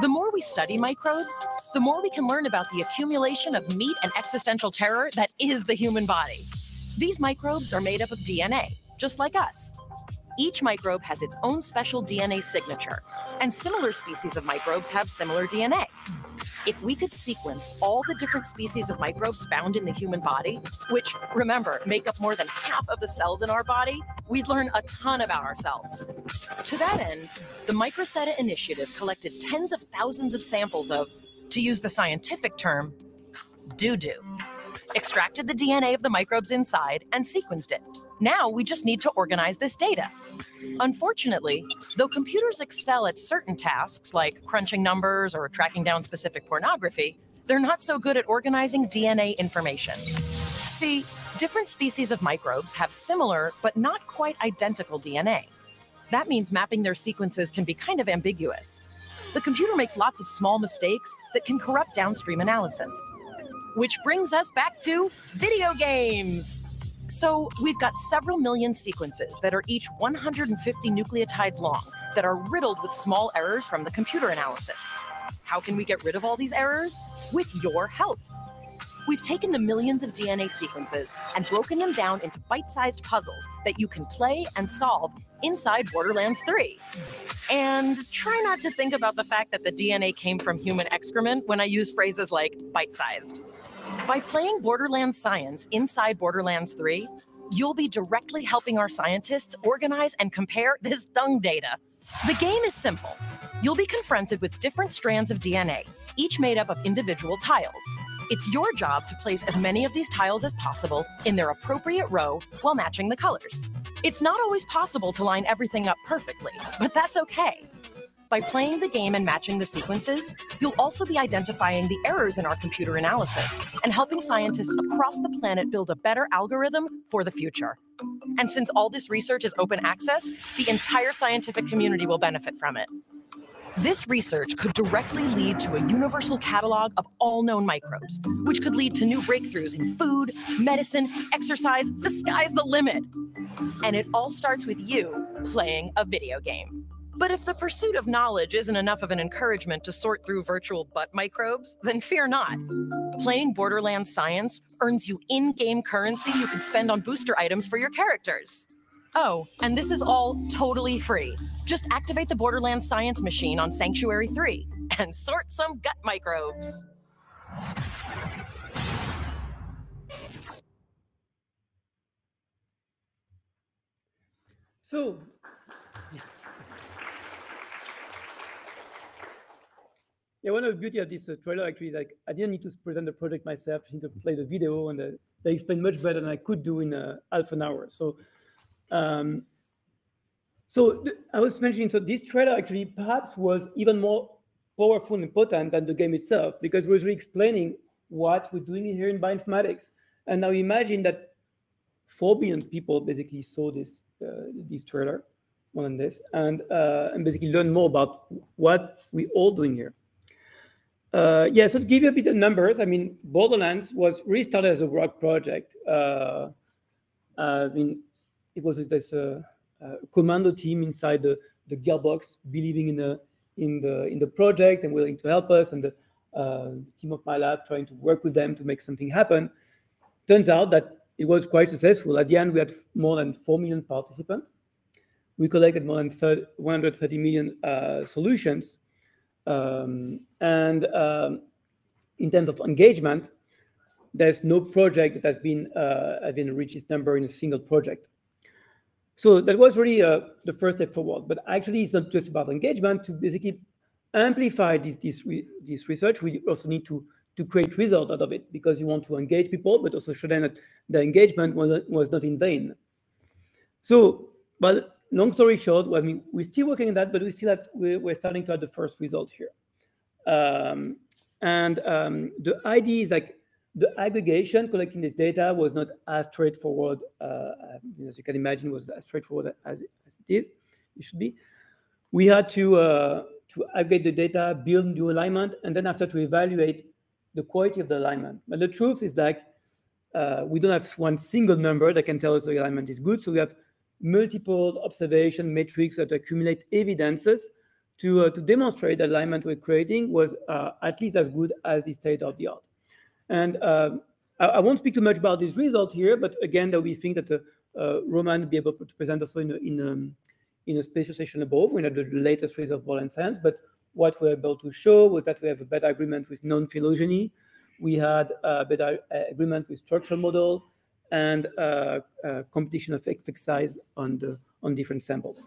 The more we study microbes, the more we can learn about the accumulation of meat and existential terror that is the human body. These microbes are made up of DNA, just like us. Each microbe has its own special DNA signature, and similar species of microbes have similar DNA. If we could sequence all the different species of microbes found in the human body, which, remember, make up more than half of the cells in our body, we'd learn a ton about ourselves. To that end, the Microsetta Initiative collected tens of thousands of samples of, to use the scientific term, doo doo extracted the DNA of the microbes inside, and sequenced it. Now we just need to organize this data. Unfortunately, though computers excel at certain tasks like crunching numbers or tracking down specific pornography, they're not so good at organizing DNA information. See, different species of microbes have similar but not quite identical DNA. That means mapping their sequences can be kind of ambiguous. The computer makes lots of small mistakes that can corrupt downstream analysis. Which brings us back to video games. So we've got several million sequences that are each 150 nucleotides long that are riddled with small errors from the computer analysis. How can we get rid of all these errors? With your help. We've taken the millions of DNA sequences and broken them down into bite sized puzzles that you can play and solve inside Borderlands 3. And try not to think about the fact that the DNA came from human excrement when I use phrases like bite sized. By playing Borderlands Science inside Borderlands 3, you'll be directly helping our scientists organize and compare this dung data. The game is simple. You'll be confronted with different strands of DNA, each made up of individual tiles. It's your job to place as many of these tiles as possible in their appropriate row while matching the colors. It's not always possible to line everything up perfectly, but that's okay. By playing the game and matching the sequences, you'll also be identifying the errors in our computer analysis and helping scientists across the planet build a better algorithm for the future. And since all this research is open access, the entire scientific community will benefit from it. This research could directly lead to a universal catalog of all known microbes, which could lead to new breakthroughs in food, medicine, exercise. The sky's the limit. And it all starts with you playing a video game. But if the pursuit of knowledge isn't enough of an encouragement to sort through virtual butt microbes, then fear not. Playing Borderlands Science earns you in game currency you can spend on booster items for your characters. Oh, and this is all totally free. Just activate the Borderlands Science machine on Sanctuary 3 and sort some gut microbes. So, yeah, one of the beauty of this uh, trailer actually is like I didn't need to present the project myself. I need to play the video, and uh, they explained much better than I could do in uh, half an hour. So, um, so I was mentioning, so this trailer actually perhaps was even more powerful and potent than the game itself because it was really explaining what we're doing here in bioinformatics. And now imagine that four billion people basically saw this uh, this trailer, more than this, and uh, and basically learn more about what we all doing here. Uh, yeah, so to give you a bit of numbers, I mean, Borderlands was restarted as a work project. Uh, I mean, it was this uh, uh, commando team inside the, the Gearbox, believing in the in the in the project and willing to help us, and the uh, team of my lab trying to work with them to make something happen. Turns out that it was quite successful. At the end, we had more than four million participants. We collected more than 30, 130 million uh, solutions um, and um, in terms of engagement, there's no project that has been uh, having reached this number in a single project. So that was really uh, the first step forward. But actually, it's not just about engagement. To basically amplify this this, re this research, we also need to to create results out of it because you want to engage people, but also show them that the engagement was was not in vain. So, but long story short, I mean, we're still working on that, but we still have, we're, starting to have the first result here. Um, and um, the idea is like the aggregation, collecting this data was not as straightforward, uh, as you can imagine, was as straightforward as, as it is, it should be. We had to, uh, to aggregate the data, build new alignment, and then after to evaluate the quality of the alignment. But the truth is like, uh, we don't have one single number that can tell us the alignment is good. So we have multiple observation metrics that accumulate evidences to, uh, to demonstrate that alignment we're creating was uh, at least as good as the state of the art. And uh, I, I, won't speak too much about this result here, but again, that we think that uh, uh, Roman will be able to present also in a, in, um, in a special session above. We had the latest result of Borderlands Science, but what we're able to show was that we have a better agreement with non-phylogeny. We had a better uh, agreement with structural model, and uh, uh, competition of effect size on the on different samples.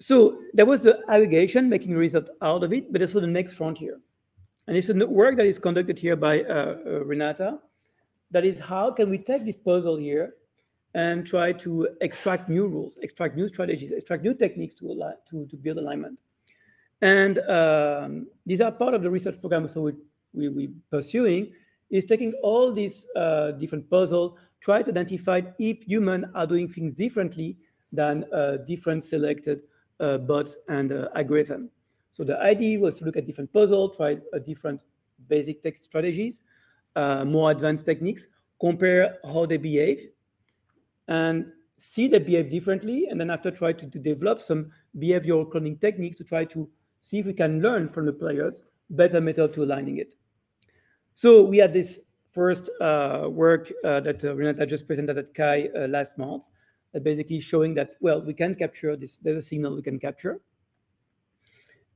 So there was the aggregation, making result out of it, but also the next frontier. And it's a work that is conducted here by uh, uh, Renata. That is, how can we take this puzzle here and try to extract new rules, extract new strategies, extract new techniques to, to, to build alignment. And um, these are part of the research program so we, we, we're pursuing is taking all these uh, different puzzles, try to identify if humans are doing things differently than uh, different selected uh, bots and uh, algorithm. So the idea was to look at different puzzles, try different basic tech strategies, uh, more advanced techniques, compare how they behave, and see they behave differently, and then after try to, to develop some behavioral cloning technique to try to see if we can learn from the players better method to aligning it. So we had this first uh, work uh, that uh, Renata just presented at CHI uh, last month, uh, basically showing that, well, we can capture this, there's a signal we can capture.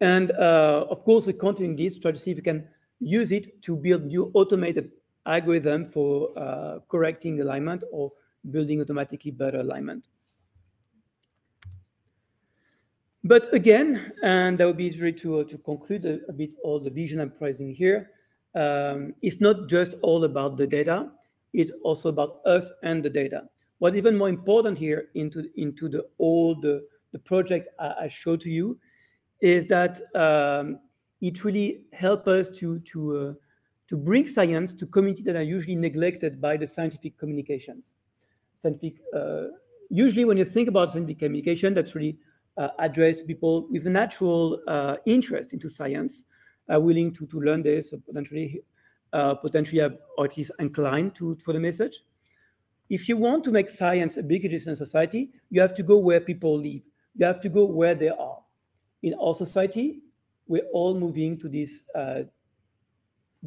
And uh, of course, we're continuing this, try to see if we can use it to build new automated algorithm for correcting alignment or building automatically better alignment. But again, and that would be really to, to conclude a, a bit all the vision I'm pricing here, um, it's not just all about the data, it's also about us and the data. What's even more important here into, into the all the, the project I, I showed to you is that um, it really helps us to, to, uh, to bring science to communities that are usually neglected by the scientific communications. Scientific, uh, usually when you think about scientific communication, that's really uh, addressed to people with a natural uh, interest into science, are willing to, to learn this, or potentially uh, potentially have or at least inclined to for the message. If you want to make science a bigger in society, you have to go where people live. You have to go where they are. In our society, we're all moving to this uh,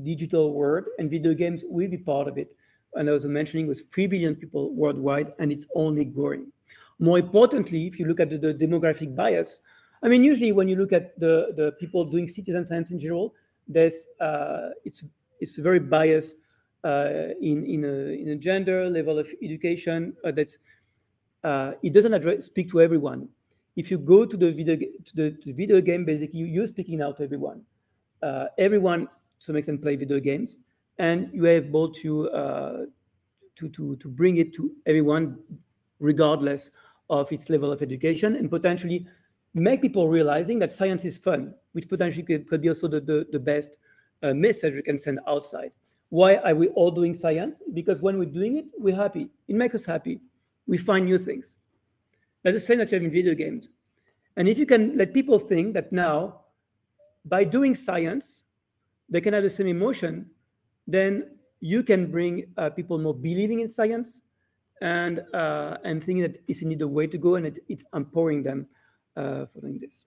digital world, and video games will be part of it. And I was mentioning, with 3 billion people worldwide, and it's only growing. More importantly, if you look at the, the demographic bias, I mean, usually when you look at the, the people doing citizen science in general, there's uh, it's it's very biased uh, in in a in a gender level of education. Uh, that's uh, it doesn't address, speak to everyone. If you go to the video to the, to video game, basically you're speaking out to everyone. Uh, everyone, to some extent, play video games, and you are able to uh, to to to bring it to everyone, regardless of its level of education, and potentially make people realizing that science is fun, which potentially could, could be also the, the, the best uh, message we can send outside. Why are we all doing science? Because when we're doing it, we're happy. It makes us happy. We find new things. That's the same that you have in video games. And if you can let people think that now, by doing science, they can have the same emotion, then you can bring uh, people more believing in science and uh, and thinking that it's indeed the way to go and it, it's empowering them following this.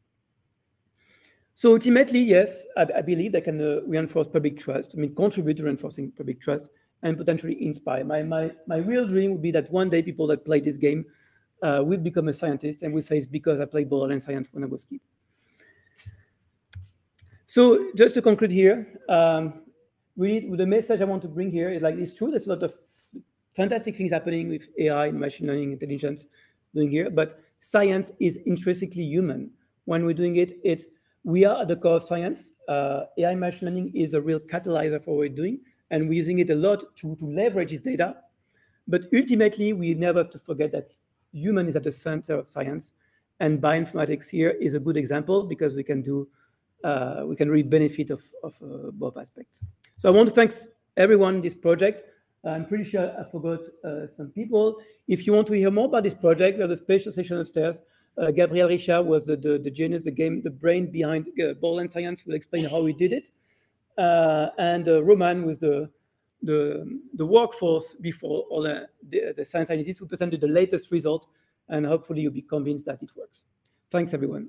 So ultimately, yes, I, I believe they can uh, reinforce public trust. I mean, contribute to reinforcing public trust and potentially inspire. My my my real dream would be that one day people that play this game uh, will become a scientist and will say it's because I played Borderlands Science when I was kid. So just to conclude here, um, really the message I want to bring here is like it's true. There's a lot of fantastic things happening with AI, and machine learning, intelligence doing here, but science is intrinsically human. When we're doing it, it's we are at the core of science. Uh, AI machine learning is a real catalyzer for what we're doing, and we're using it a lot to, to leverage this data. But ultimately, we never have to forget that human is at the center of science, and bioinformatics here is a good example because we can do uh, we can really benefit of, of uh, both aspects. So I want to thank everyone in this project. I'm pretty sure I forgot uh, some people. If you want to hear more about this project, we have a special session upstairs. Uh, Gabriel Richard was the, the, the, genius, the game, the brain behind uh, Borderlands Science. will explain how we did it. Uh, and uh, Roman was the, the, the workforce before all the, the, the science scientists who presented the latest result. And hopefully you'll be convinced that it works. Thanks, everyone.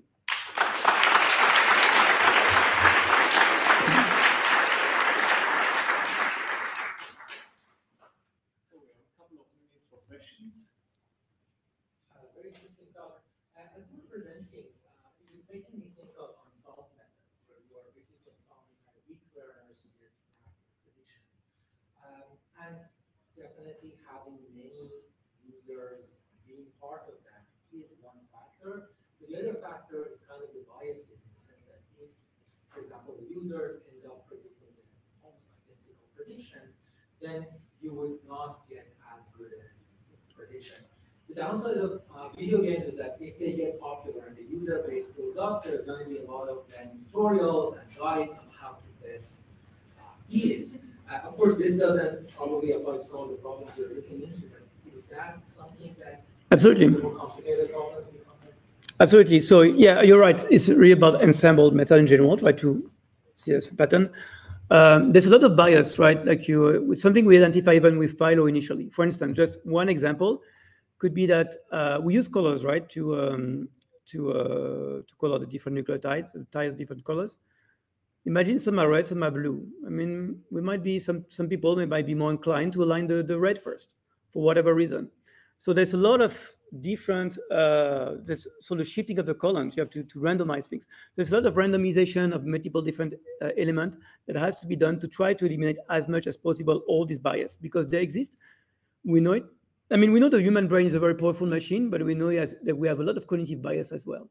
Users being part of that is one factor. The other factor is kind of the biases in the sense that if, for example, the users end up predicting almost identical predictions, then you would not get as good a prediction. The downside of uh, video games is that if they get popular and the user base goes up, there's going to be a lot of then tutorials and guides on how to best uh, beat it. Uh, of course, this doesn't probably apply to some of the problems you're looking into, but is that something that absolutely more complicated problems Absolutely. So yeah, you're right. It's really about ensemble method in general. Try to see this pattern. Um, there's a lot of bias, right? Like you, it's something we identify even with Phylo initially. For instance, just one example could be that uh, we use colors, right, to um, to uh, to color the different nucleotides, the ties different colors. Imagine some are red, some are blue. I mean, we might be some some people may might be more inclined to align the, the red first for whatever reason. So there's a lot of different uh, there's sort of shifting of the columns. You have to, to randomize things. There's a lot of randomization of multiple different uh, elements that has to be done to try to eliminate as much as possible all these bias because they exist. We know it. I mean, we know the human brain is a very powerful machine, but we know yes, that we have a lot of cognitive bias as well.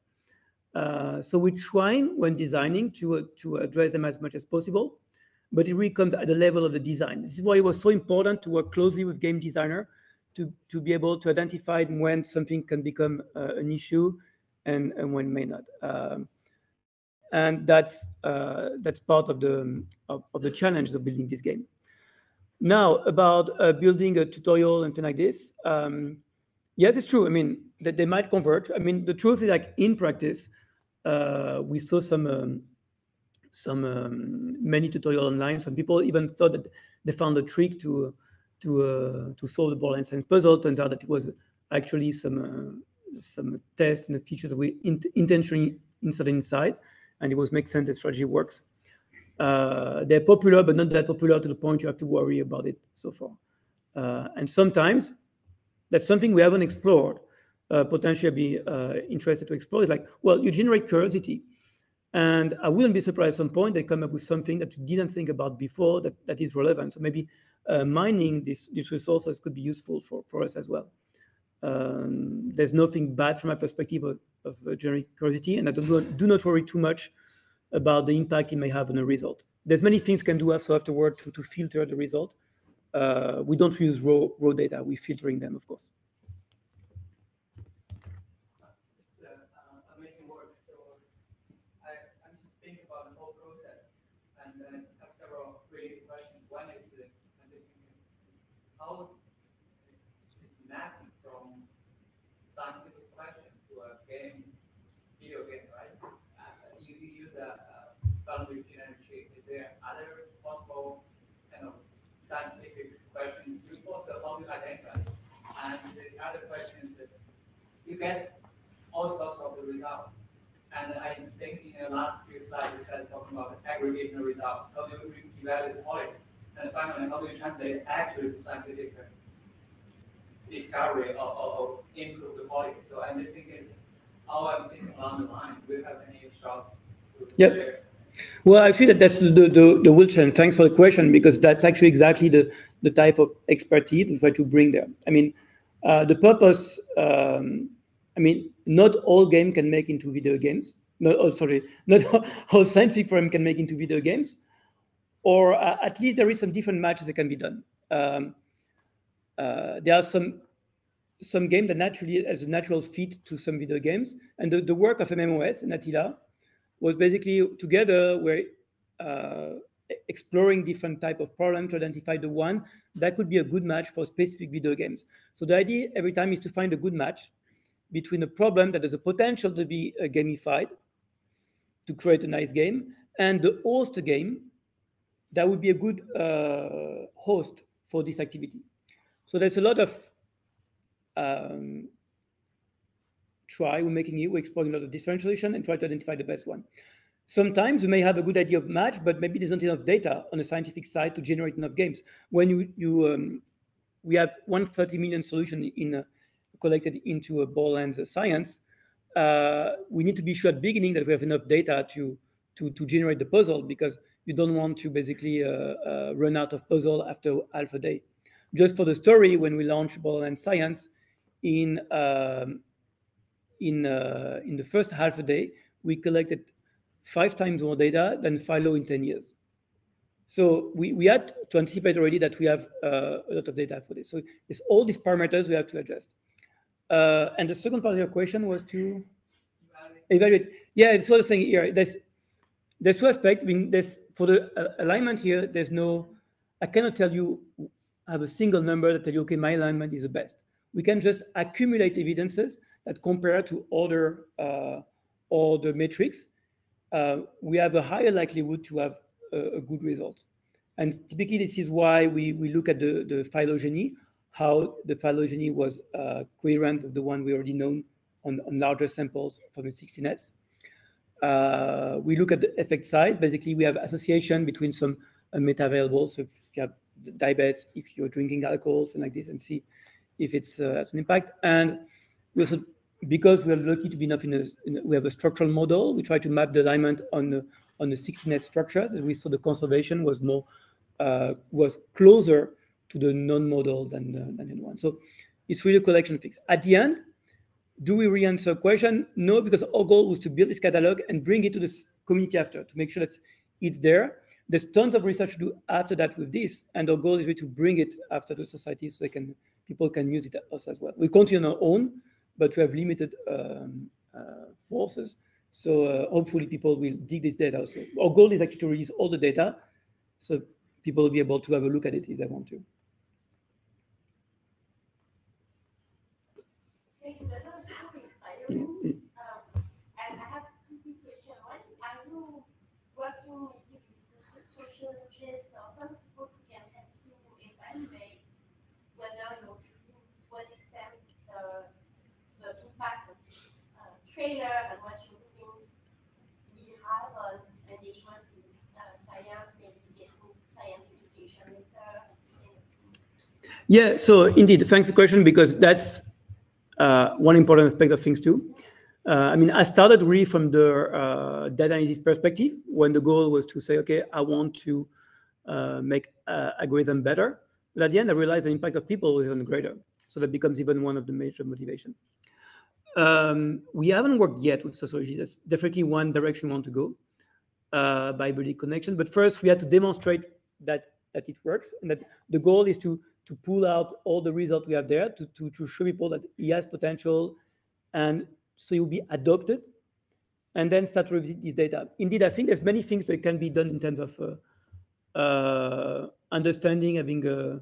Uh, so we're trying when designing to, uh, to address them as much as possible, but it really comes at the level of the design. This is why it was so important to work closely with game designer to, to be able to identify when something can become uh, an issue and, and when may not. Um, and that's uh, that's part of the of, of, the challenge of building this game. Now about uh, building a tutorial and things like this. Um, yes, it's true. I mean that they might convert. I mean the truth is like in practice, we saw some um, some um, many tutorials online. Some people even thought that they found a trick to to uh, to solve the and science puzzle. Turns out that it was actually some uh, some tests and features that we in intentionally inserted inside, and it was make sense the strategy works. Uh, they're popular, but not that popular to the point you have to worry about it so far. Uh, and sometimes that's something we haven't explored. Uh, potentially be uh, interested to explore is like, well, you generate curiosity. And I wouldn't be surprised at some point they come up with something that you didn't think about before that, that is relevant. So maybe uh, mining these, these resources could be useful for, for us as well. Um, there's nothing bad from my perspective of, of uh, generic curiosity, and I do not, do not worry too much about the impact it may have on the result. There's many things can do also afterward to, to filter the result. Uh, we don't use raw, raw data, we're filtering them, of course. You also want to identify. And the other questions, you get all sorts of the result. And I think in the last few slides, you said talking about aggregating the result. How do you evaluate the quality? And finally, how do you translate actually to scientific discovery or, or, or, improve the quality? So I'm just thinking, how I'm thinking along the line. Do you have any shots? Yep. Well, I feel that that's the, the, the and thanks for the question because that's actually exactly the, the type of expertise we try to bring there. I mean, uh, the purpose um, I mean, not all game can make into video games. No, oh, sorry, not all scientific problem can make into video games, or uh, at least there is some different matches that can be done. Um, uh, there are some some game that naturally as a natural fit to some video games, and the, the work of MMOS and Attila was basically together where uh, exploring different type of problems to identify the one that could be a good match for specific video games. So the idea every time is to find a good match between a problem that has a potential to be uh, gamified to create a nice game and the host game that would be a good uh, host for this activity. So there's a lot of um, try, we're making it, we're exploring a lot of differentiation and try to identify the best one. Sometimes we may have a good idea of match, but maybe there's not enough data on the scientific side to generate enough games. When you, you um, we have 130 million solution in uh, collected into a Borderlands Science, uh, we need to be sure at beginning that we have enough data to, to, to generate the puzzle because you don't want to basically uh, uh, run out of puzzle after half a day. Just for the story, when we launched Borderlands Science, in um, in uh, in the first half a day, we collected five times more data than Phylo in 10 years. So we, we had to anticipate already that we have uh, a lot of data for this. So it's all these parameters we have to adjust. Uh, and the second part of your question was to evaluate. Yeah, it's what I'm saying here. There's there's two aspects. I mean, there's for the uh, alignment here. There's no. I cannot tell you. I have a single number that tell you, okay, my alignment is the best. We can just accumulate evidences that compare to other uh, other metrics. Uh, we have a higher likelihood to have a, a good result. And typically, this is why we, we look at the, the phylogeny, how the phylogeny was uh, coherent with the one we already known on, on larger samples from the 16S. Uh, we look at the effect size. Basically, we have association between some uh, meta variables. So if you have diabetes, if you're drinking alcohol, something like this, and see if it's uh, has an impact. And we also, because we are lucky to be enough in a, in a, we have a structural model. We try to map the alignment on the on the 16S structure. That we saw the conservation was more uh, was closer to the non-model than the, than one. So it's really a collection fix. At the end, do we re-answer a question? No, because our goal was to build this catalog and bring it to this community after to make sure that it's there. There's tons of research to do after that with this, and our goal is really to bring it after the society so they can people can use it also as well. We continue on our own, but we have limited um, uh, forces. So uh, hopefully people will dig this data. So our goal is actually to release all the data, so people will be able to have a look at it if they want to. Thank you. That was super inspiring. Um, and I have two quick questions. One is, are you working with sociologists or some people who can help you evaluate whether you're to what extent the, the impact of this and doing has on engagement uh, science, maybe getting science education? Yeah, so indeed, thanks for the question because that's uh, one important aspect of things too. Uh, I mean, I started really from the uh, data analysis perspective when the goal was to say, okay, I want to uh, make uh, algorithm better. But at the end, I realized the impact of people was even greater. So that becomes even one of the major motivation. Um, we haven't worked yet with sociology. That's definitely one direction we want to go uh, by building connection. But first, we had to demonstrate that that it works, and that the goal is to to pull out all the results we have there to, to, to show people that he has potential and so you'll be adopted and then start to revisit this data. Indeed, I think there's many things that can be done in terms of uh, uh, understanding, having a,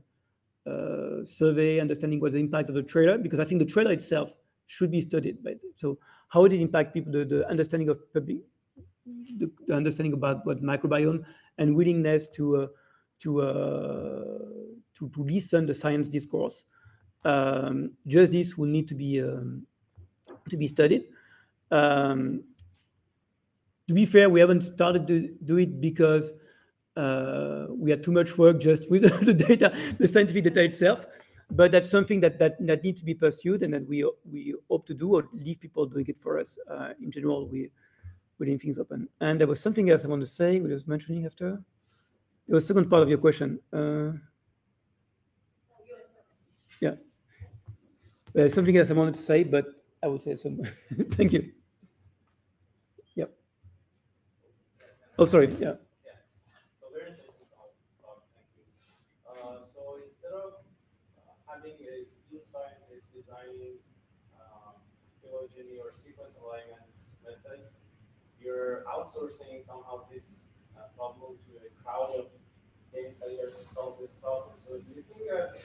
a, survey, understanding what the impact of the trailer, because I think the trailer itself should be studied. By so how it impact people, the, the understanding of public, the, the, understanding about what microbiome and willingness to uh, to, uh, to, to listen the science discourse. Um, just this will need to be um, to be studied. Um, to be fair, we haven't started to do it because uh, we had too much work just with the data, the scientific data itself. But that's something that, that, that needs to be pursued and that we we hope to do or leave people doing it for us. Uh, in general, we we leave things open. And there was something else I want to say. We was mentioning after. The second part of your question. Uh, yeah. There's something else I wanted to say, but I would say some. Thank you. Yep. Oh, sorry. Yeah. Yeah. So very interesting talk. talk. Thank you. Uh, so instead of uh, having a team scientist designing um, phylogeny or sequence alignment methods, you're outsourcing somehow this uh, problem to a crowd of game players to solve this problem. So do you think that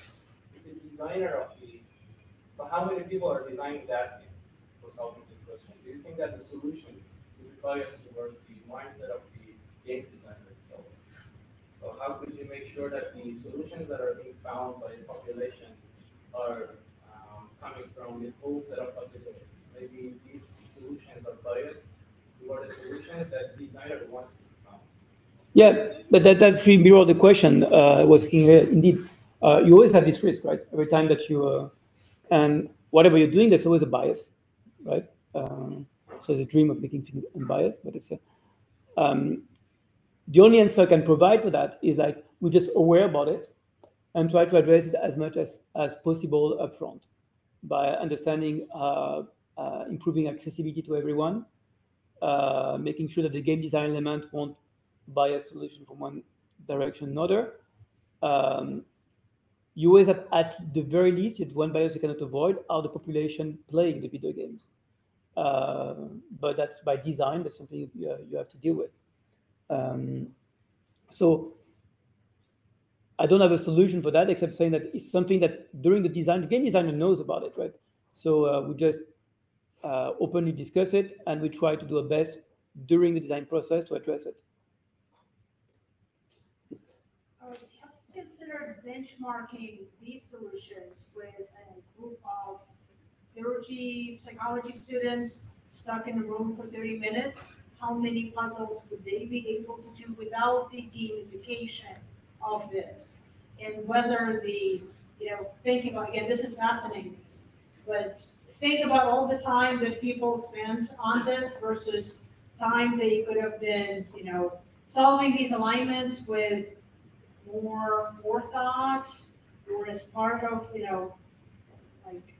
the designer of the so how many people are designing that for solving this question? Do you think that the solutions bias towards the mindset of the game designer itself? So how could you make sure that the solutions that are being found by the population are um, coming from the whole set of possibilities? Maybe these solutions are biased toward the solutions that designer wants to found. Yeah, but that, that's really the question uh, was here. Indeed, uh, you always have this risk, right? Every time that you, uh, and whatever you're doing, there's always a bias, right? Um, so it's a dream of making things unbiased, but it's a, um, the only answer I can provide for that is like we're just aware about it and try to address it as much as, as possible upfront by understanding, uh, uh, improving accessibility to everyone, uh, making sure that the game design element won't bias solution from one direction another. Um, you always have at the very least one bias you cannot avoid are the population playing the video games. Uh, but that's by design. That's something you, uh, you have to deal with. Um, so I don't have a solution for that except saying that it's something that during the design, the game designer knows about it, right? So uh, we just uh, openly discuss it and we try to do our best during the design process to address it. considered benchmarking these solutions with a group of thirty psychology students stuck in a room for thirty minutes? How many puzzles would they be able to do without the gamification of this? And whether the, you know, thinking about, again, this is fascinating, but think about all the time that people spent on this versus time they could have been, you know, solving these alignments with more forethought or as part of, you know, like,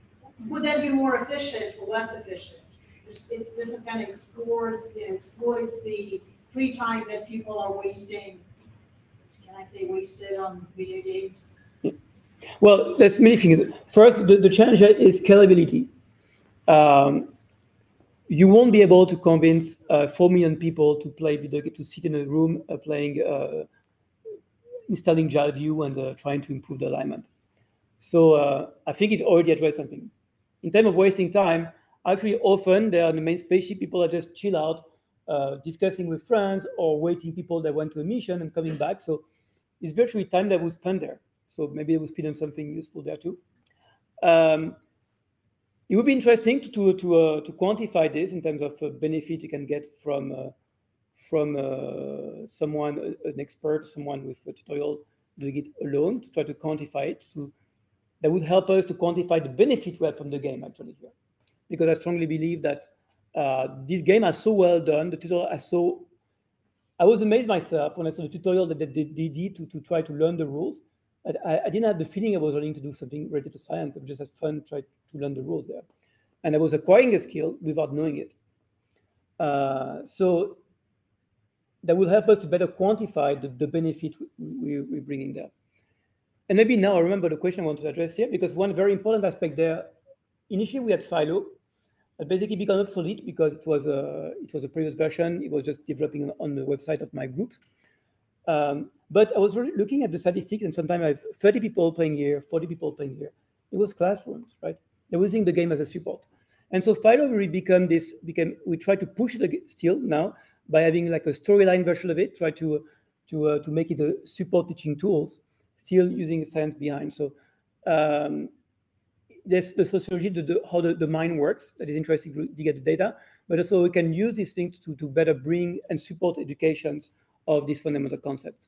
would that be more efficient or less efficient? This, it, this is kind of explores, you know, exploits the free time that people are wasting. Can I say wasted on video games? Well, there's many things. First, the, the challenge is scalability. Um, you won't be able to convince uh, 4 million people to play video to sit in a room uh, playing, uh, installing Jalview and uh, trying to improve the alignment. So uh, I think it already addressed something. In terms of wasting time, actually often there are the main spaceship, people are just chill out, uh, discussing with friends or waiting people that went to a mission and coming back. So it's virtually time that we spend there. So maybe it will spend on something useful there too. Um, it would be interesting to to uh, to quantify this in terms of uh, benefit you can get from uh, from uh, someone, uh, an expert, someone with a tutorial doing it alone, to try to quantify it. To that would help us to quantify the benefit we have from the game actually here, because I strongly believe that uh, this game is so well done. The tutorial is so. I was amazed myself when I saw the tutorial that they did to, to try to learn the rules. I, I, didn't have the feeling I was learning to do something related to science. I just had fun trying to learn the rules there. And I was acquiring a skill without knowing it. Uh, so that will help us to better quantify the, the benefit we, we, bringing there. And maybe now I remember the question I want to address here, because one very important aspect there, initially we had Phylo, that basically became obsolete because it was a, it was a previous version. It was just developing on, on the website of my group. Um, but I was really looking at the statistics, and sometimes I have 30 people playing here, 40 people playing here. It was classrooms, right? They're using the game as a support. And so Phylo really become this, became, we try to push it still now by having like a storyline version of it, try to, to, uh, to make it a support teaching tools, still using science behind. So um, there's the sociology, the, the, how the, the mind works, that is interesting to get the data, but also we can use these things to, to better bring and support educations of this fundamental concept.